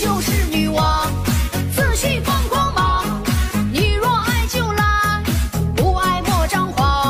就是